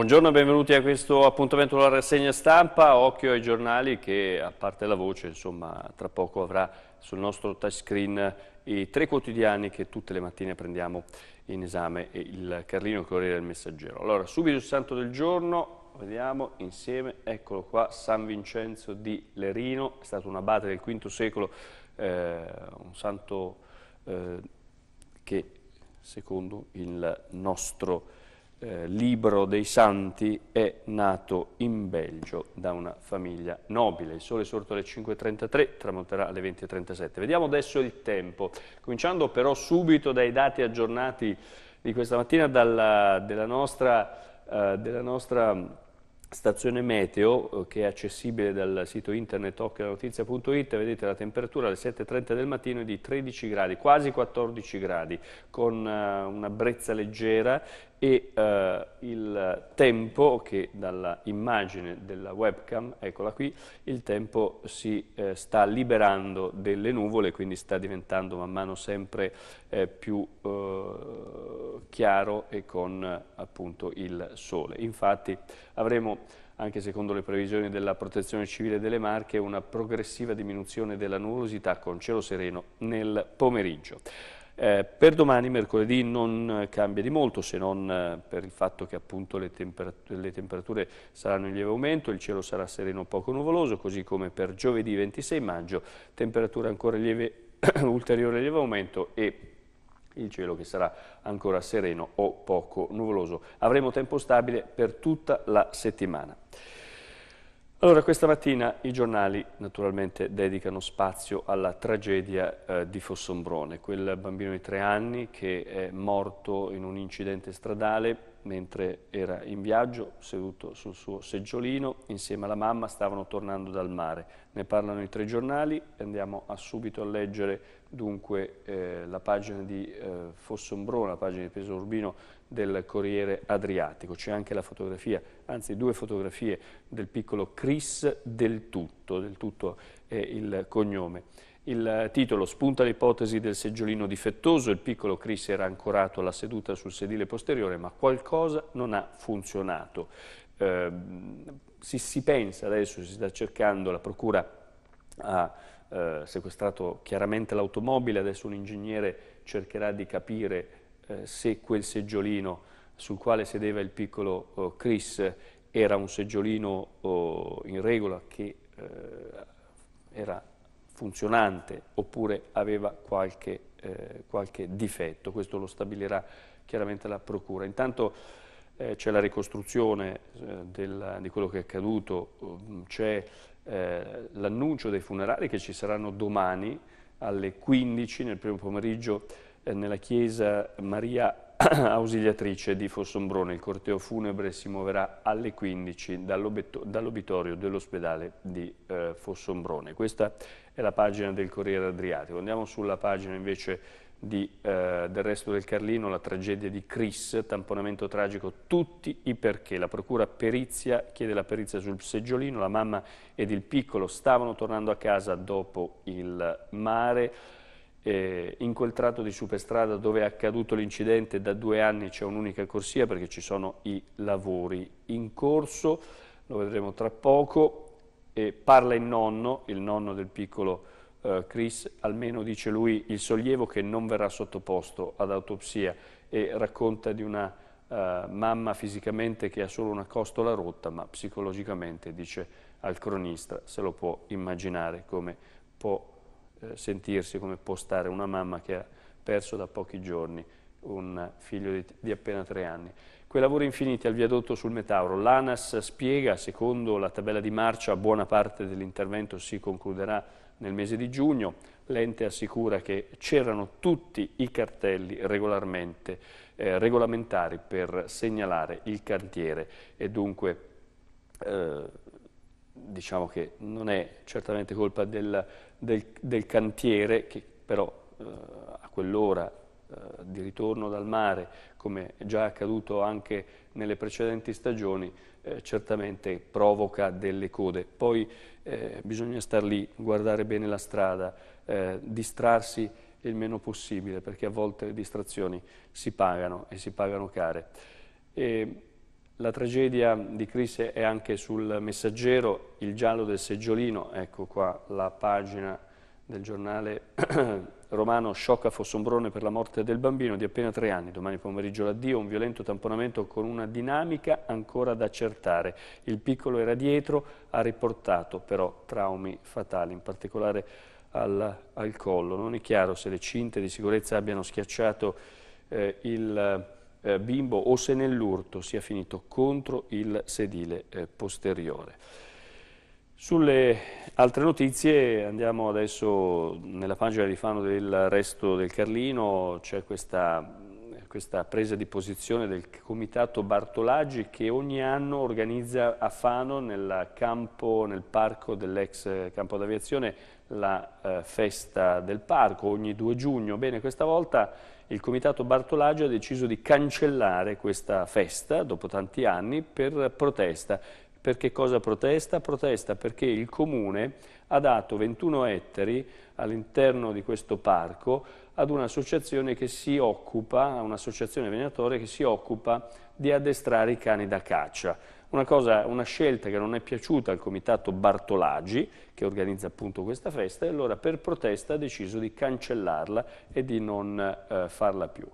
Buongiorno e benvenuti a questo appuntamento della rassegna stampa. Occhio ai giornali che, a parte la voce, insomma, tra poco avrà sul nostro touchscreen i tre quotidiani che tutte le mattine prendiamo in esame, il Carlino, il Corriere e il Messaggero. Allora, subito il santo del giorno, vediamo insieme, eccolo qua, San Vincenzo di Lerino, è stato un abate del V secolo, eh, un santo eh, che secondo il nostro eh, libro dei santi è nato in Belgio da una famiglia nobile. Il sole è sorto alle 5.33, tramonterà alle 20.37. Vediamo adesso il tempo, cominciando però subito dai dati aggiornati di questa mattina dalla, della nostra, uh, della nostra stazione meteo eh, che è accessibile dal sito internet occhionotizia.it, vedete la temperatura alle 7.30 del mattino è di 13 gradi, quasi 14 gradi, con uh, una brezza leggera e uh, il tempo che dalla immagine della webcam, eccola qui, il tempo si eh, sta liberando delle nuvole, quindi sta diventando man mano sempre eh, più eh, chiaro e con appunto il sole. Infatti avremo anche secondo le previsioni della Protezione Civile delle Marche, una progressiva diminuzione della nuvolosità con cielo sereno nel pomeriggio. Eh, per domani, mercoledì, non cambia di molto se non eh, per il fatto che appunto le, temperat le, temperature saranno in lieve aumento, il cielo sarà sereno poco nuvoloso, così come per giovedì 26 maggio, temperatura ancora lieve, ulteriore lieve aumento e il cielo che sarà ancora sereno o poco nuvoloso. Avremo tempo stabile per tutta la settimana. Allora, questa mattina i giornali naturalmente dedicano spazio alla tragedia eh, di Fossombrone, quel bambino di tre anni che è morto in un incidente stradale mentre era in viaggio, seduto sul suo seggiolino, insieme alla mamma stavano tornando dal mare. Ne parlano i tre giornali andiamo a subito a leggere dunque eh, la pagina di eh, Fossombrone, la pagina di Peso Urbino del Corriere Adriatico. C'è anche la fotografia, anzi due fotografie del piccolo Chris del Tutto, del Tutto è il cognome. Il titolo spunta l'ipotesi del seggiolino difettoso, il piccolo Chris era ancorato alla seduta sul sedile posteriore, ma qualcosa non ha funzionato. Eh, si, si, pensa adesso, si sta cercando, la procura ha eh, sequestrato chiaramente l'automobile, adesso un ingegnere cercherà di capire eh, se quel seggiolino sul quale sedeva il piccolo oh, Chris era un seggiolino oh, in regola che eh, era funzionante oppure aveva qualche, eh, qualche difetto, questo lo stabilirà chiaramente la Procura. Intanto eh, c'è la ricostruzione eh, del, di quello che è accaduto, mm, c'è eh, l'annuncio dei funerali che ci saranno domani alle 15 nel primo pomeriggio eh, nella chiesa Maria ausiliatrice di Fossombrone. Il corteo funebre si muoverà alle 15 dall'obitorio dell'ospedale di eh, Fossombrone. Questa è la pagina del Corriere Adriatico. Andiamo sulla pagina invece di, eh, del resto del Carlino, la tragedia di Chris, tamponamento tragico, tutti i perché. La procura perizia chiede la perizia sul seggiolino, la mamma ed il piccolo stavano tornando a casa dopo il mare eh, in quel tratto di superstrada dove è accaduto l'incidente da due anni c'è un'unica corsia perché ci sono i lavori in corso, lo vedremo tra poco. E parla il nonno, il nonno del piccolo eh, Chris, almeno dice lui il sollievo che non verrà sottoposto ad autopsia e racconta di una eh, mamma fisicamente che ha solo una costola rotta ma psicologicamente dice al cronista se lo può immaginare come può eh, sentirsi come può stare una mamma che ha perso da pochi giorni un figlio di, di appena tre anni. Quei lavori infiniti al viadotto sul Metauro. L'ANAS spiega, secondo la tabella di marcia, buona parte dell'intervento si concluderà nel mese di giugno. L'ente assicura che c'erano tutti i cartelli regolarmente eh, regolamentari per segnalare il cantiere e dunque eh, diciamo che non è certamente colpa del, del, del cantiere che però eh, a quell'ora di ritorno dal mare, come già accaduto anche nelle precedenti stagioni, eh, certamente provoca delle code. Poi eh, bisogna star lì, guardare bene la strada, eh, distrarsi il meno possibile, perché a volte le distrazioni si pagano e si pagano care. E la tragedia di Cris è anche sul messaggero, il giallo del seggiolino, ecco qua la pagina del giornale romano sciocca Fossombrone per la morte del bambino di appena tre anni. Domani pomeriggio l'addio, un violento tamponamento con una dinamica ancora da accertare. Il piccolo era dietro, ha riportato però traumi fatali, in particolare al, al collo. Non è chiaro se le cinte di sicurezza abbiano schiacciato eh, il eh, bimbo o se nell'urto sia finito contro il sedile eh, posteriore. Sulle altre notizie andiamo adesso nella pagina di Fano del Resto del Carlino, c'è questa, questa, presa di posizione del comitato Bartolaggi che ogni anno organizza a Fano nel, campo, nel parco dell'ex campo d'aviazione la eh, festa del parco ogni 2 giugno. Bene, questa volta il comitato Bartolaggi ha deciso di cancellare questa festa dopo tanti anni per protesta per che cosa protesta? Protesta perché il Comune ha dato 21 ettari all'interno di questo parco ad un'associazione che si occupa, un'associazione venatore che si occupa di addestrare i cani da caccia. Una, cosa, una scelta che non è piaciuta al comitato Bartolaggi, che organizza appunto questa festa, e allora per protesta ha deciso di cancellarla e di non eh, farla più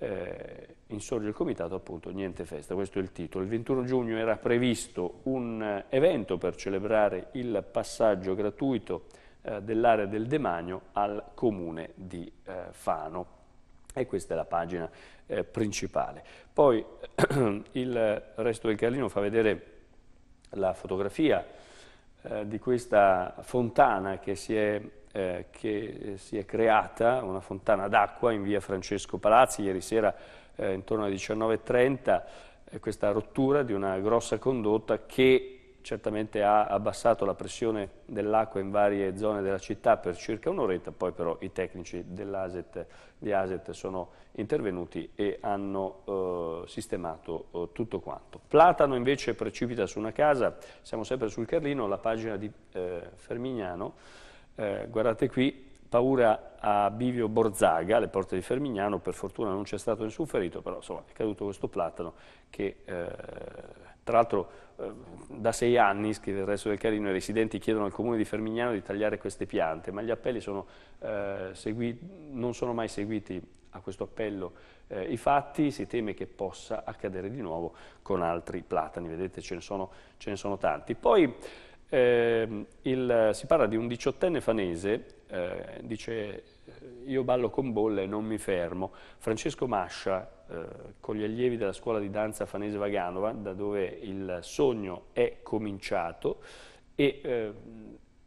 eh, insorge il comitato appunto niente festa, questo è il titolo. Il 21 giugno era previsto un evento per celebrare il passaggio gratuito eh, dell'area del demanio al comune di eh, Fano e questa è la pagina eh, principale. Poi il resto del Carlino fa vedere la fotografia eh, di questa fontana che si è eh, che si è creata una fontana d'acqua in via Francesco Palazzi, ieri sera eh, intorno alle 19.30, eh, questa rottura di una grossa condotta che certamente ha abbassato la pressione dell'acqua in varie zone della città per circa un'oretta, poi però i tecnici dell'ASET di ASET sono intervenuti e hanno eh, sistemato eh, tutto quanto. Platano invece precipita su una casa, siamo sempre sul Carlino, la pagina di eh, Fermignano, eh, guardate qui, paura a Bivio Borzaga, alle porte di Fermignano, per fortuna non c'è stato nessun ferito, però insomma, è caduto questo platano che eh, tra l'altro eh, da sei anni, scrive il resto del Carino, i residenti chiedono al comune di Fermignano di tagliare queste piante, ma gli appelli sono, eh, non sono mai seguiti a questo appello eh, i fatti, si teme che possa accadere di nuovo con altri platani, vedete ce ne sono, ce ne sono tanti. Poi eh, il, si parla di un diciottenne fanese, eh, dice eh, io ballo con bolle e non mi fermo. Francesco Mascia, eh, con gli allievi della scuola di danza fanese Vaganova, da dove il sogno è cominciato, e eh,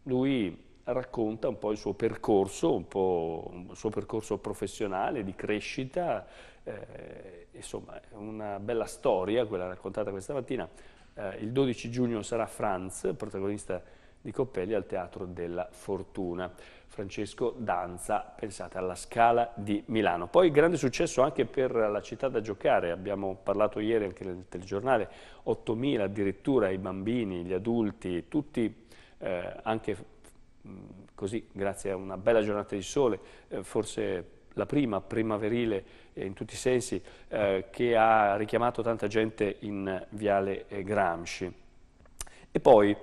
lui racconta un po' il suo percorso, un po' il suo percorso professionale, di crescita, eh, insomma è una bella storia quella raccontata questa mattina eh, il 12 giugno sarà Franz, protagonista di Coppelli al Teatro della Fortuna. Francesco Danza, pensate alla Scala di Milano. Poi grande successo anche per la città da giocare, abbiamo parlato ieri anche nel telegiornale, 8.000 addirittura i bambini, gli adulti, tutti eh, anche mh, così grazie a una bella giornata di sole, eh, forse la prima primaverile eh, in tutti i sensi eh, che ha richiamato tanta gente in Viale eh, Gramsci. E poi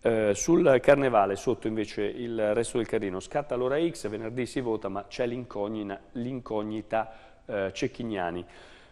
eh, sul Carnevale, sotto invece il resto del Carino, scatta l'ora X, venerdì si vota ma c'è l'incognita eh, Cecchignani.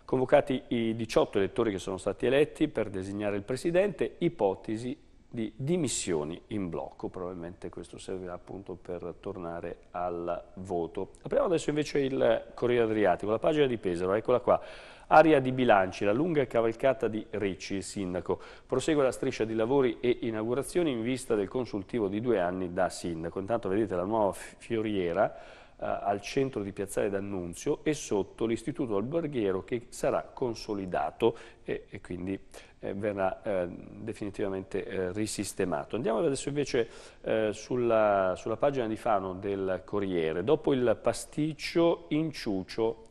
Convocati i 18 elettori che sono stati eletti per designare il Presidente, ipotesi di dimissioni in blocco, probabilmente questo servirà appunto per tornare al voto. Apriamo adesso invece il Corriere Adriatico, la pagina di Pesaro, eccola qua. Aria di bilanci, la lunga cavalcata di Ricci, il sindaco. Prosegue la striscia di lavori e inaugurazioni in vista del consultivo di due anni da sindaco. Intanto vedete la nuova fioriera eh, al centro di Piazzale d'Annunzio e sotto l'istituto alberghiero che sarà consolidato e, e quindi eh, verrà eh, definitivamente eh, risistemato. Andiamo adesso invece eh, sulla, sulla, pagina di Fano del Corriere. Dopo il pasticcio inciucio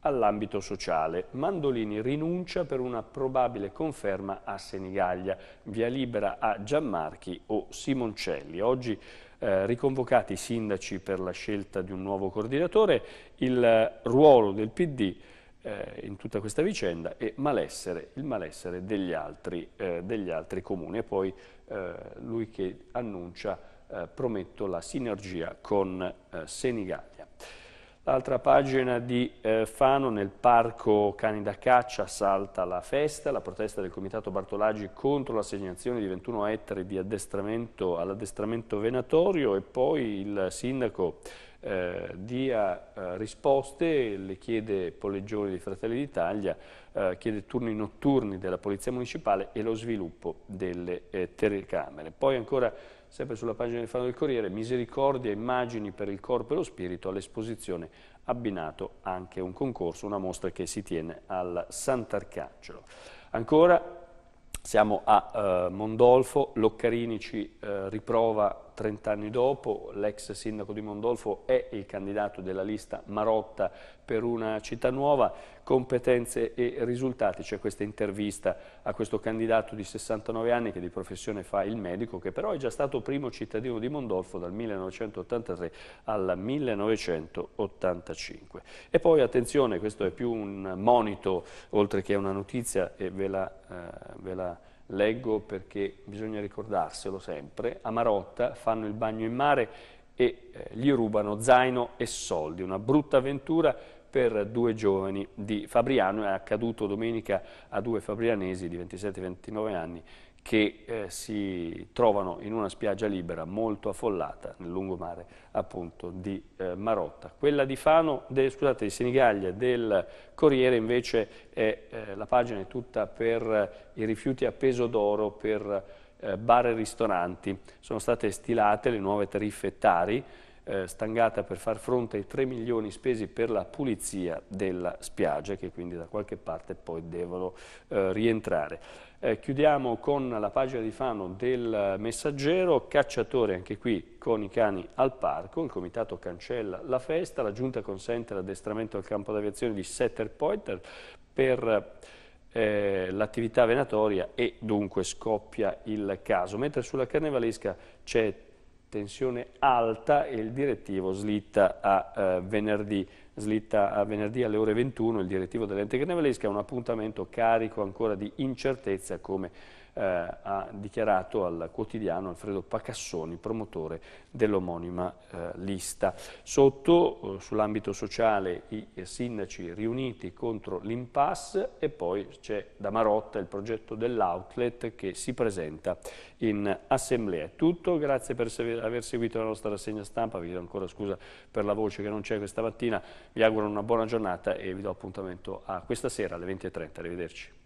all'ambito sociale. Mandolini rinuncia per una probabile conferma a Senigallia, via libera a Gianmarchi o Simoncelli. Oggi eh, riconvocati i sindaci per la scelta di un nuovo coordinatore, il ruolo del PD eh, in tutta questa vicenda e malessere, il malessere degli altri, eh, degli altri comuni. E poi eh, lui che annuncia, eh, prometto, la sinergia con eh, Senigallia. L'altra pagina di eh, Fano, nel parco Cani da Caccia, salta la festa, la protesta del Comitato Bartolaggi contro l'assegnazione di 21 ettari all'addestramento venatorio e poi il sindaco eh, dia eh, risposte, le chiede Polleggioni di Fratelli d'Italia, eh, chiede turni notturni della Polizia Municipale e lo sviluppo delle eh, telecamere. Poi ancora sempre sulla pagina del Fano del Corriere, misericordia, immagini per il corpo e lo spirito, all'esposizione abbinato anche un concorso, una mostra che si tiene al Sant'Arcangelo. Ancora siamo a uh, Mondolfo, Loccarini ci uh, riprova 30 anni dopo, l'ex sindaco di Mondolfo è il candidato della lista Marotta per una città nuova, competenze e risultati, c'è questa intervista a questo candidato di 69 anni che di professione fa il medico, che però è già stato primo cittadino di Mondolfo dal 1983 al 1985. E poi attenzione, questo è più un monito oltre che una notizia e ve la, eh, ve la leggo perché bisogna ricordarselo sempre, a Marotta fanno il bagno in mare e eh, gli rubano zaino e soldi, una brutta avventura per due giovani di Fabriano, è accaduto domenica a due fabrianesi di 27-29 anni che eh, si trovano in una spiaggia libera molto affollata nel lungomare appunto di eh, Marotta. Quella di Fano, de, scusate, di Senigallia del Corriere invece è, eh, la pagina è tutta per i rifiuti a peso d'oro per eh, bar e ristoranti. Sono state stilate le nuove tariffe Tari, eh, stangata per far fronte ai 3 milioni spesi per la pulizia della spiaggia che quindi da qualche parte poi devono eh, rientrare. Eh, chiudiamo con la pagina di Fano del Messaggero, cacciatore anche qui con i cani al parco, il comitato cancella la festa, la giunta consente l'addestramento al campo d'aviazione di setter pointer per eh, l'attività venatoria e dunque scoppia il caso. Mentre sulla carnevalesca c'è tensione alta e il direttivo slitta a eh, venerdì slitta a venerdì alle ore 21 il direttivo dell'ente carnevalesca, è un appuntamento carico ancora di incertezza come eh, ha dichiarato al quotidiano Alfredo Pacassoni, promotore dell'omonima eh, lista. Sotto, eh, sull'ambito sociale, i sindaci riuniti contro l'impasse e poi c'è da Marotta il progetto dell'outlet che si presenta in assemblea. Tutto, grazie per aver seguito la nostra rassegna stampa, vi do ancora scusa per la voce che non c'è questa mattina, vi auguro una buona giornata e vi do appuntamento a questa sera alle 20.30, arrivederci.